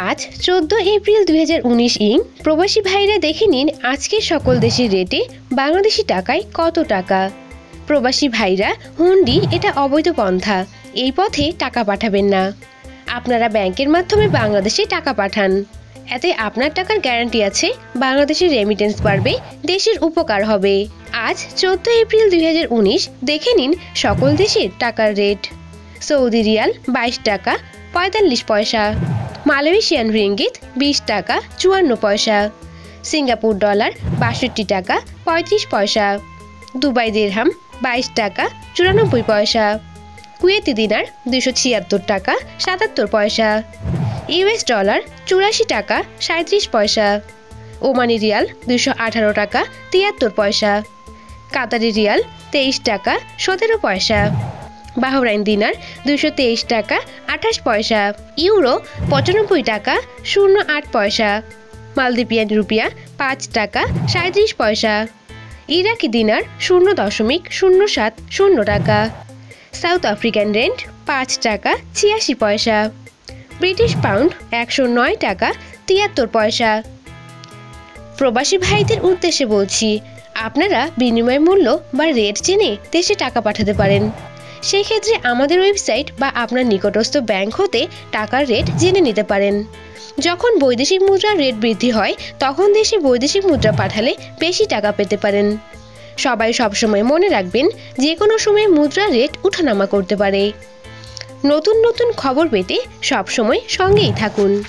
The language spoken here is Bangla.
আজ চোদ্দ এপ্রিল দুই ইং। প্রবাসী ভাইরা দেখে নিন আজকের সকল দেশের রেটে বাংলাদেশি টাকায় কত টাকা। প্রবাসী ভাইরা, হুন্ডি এটা অবৈধ পন্থা। এই পথে টাকা পাঠাবেন না। আপনারা ব্যাংকের মাধ্যমে বাংলাদেশে টাকা পাঠান। এতে আপনার টাকার গ্যারান্টি আছে, বাংলাদেশের রেমিটেন্স বাড়বে, দেশের উপকার হবে। আজ চোদ্দ এপ্রিল দুই হাজার উনিশ, দেখে নিন সকল দেশের টাকার রেট। সৌদি রিয়াল বাইশ টাকা, পঁয়তাল্লিশ পয়সা। মালয়েশিয়ান রিঙ্গিত বিশ টাকা চুয়ান্ন পয়সা। সিঙ্গাপুর ডলার বাষট্টি টাকা পঁয়ত্রিশ পয়সা। দুবাই দেড়হাম বাইশ টাকা চুরানব্বই পয়সা। কুয়েতি দিনার দুশো ছিয়াত্তর টাকা সাতাত্তর পয়সা। ইউএস ডলার চুরাশি টাকা সাঁত্রিশ পয়সা। ওমানি রিয়াল দুশো আঠারো টাকা তিয়াত্তর পয়সা। কাতারি রিয়াল তেইশ টাকা সতেরো পয়সা। বাহরাইন দিনার দুশো টাকা, আঠাশ পয়সা, ইউরো পঁচানব্বই টাকা, শূন্য আট পয়সা। মালদ্বীপিয়ান রুপিয়া পাঁচ টাকা সাঁত্রিশ পয়সা। ইরাকি দিনার শূন্য দশমিক শূন্য সাত শূন্য টাকা। সাউথ আফ্রিকান রেন্ট পাঁচ টাকা, ছিয়াশি পয়সা। ব্রিটিশ পাউন্ড একশো নয় টাকা, তিয়াত্তর পয়সা। প্রবাসী ভাইদের উদ্দেশ্যে বলছি, আপনারা বিনিময় মূল্য বা রেট জেনে দেশে টাকা পাঠাতে পারেন। সেই ক্ষেত্রে আমাদের ওয়েবসাইট বা আপনার নিকটস্থ ব্যাংক হতে টাকার রেট জেনে নিতে পারেন। যখন বৈদেশিক মুদ্রার রেট বৃদ্ধি হয়, তখন দেশে বৈদেশিক মুদ্রা পাঠালে বেশি টাকা পেতে পারেন। সবাই সবসময় মনে রাখবেন যে কোনো সময় মুদ্রার রেট উঠানামা করতে পারে। নতুন নতুন খবর পেতে সবসময় সঙ্গেই থাকুন।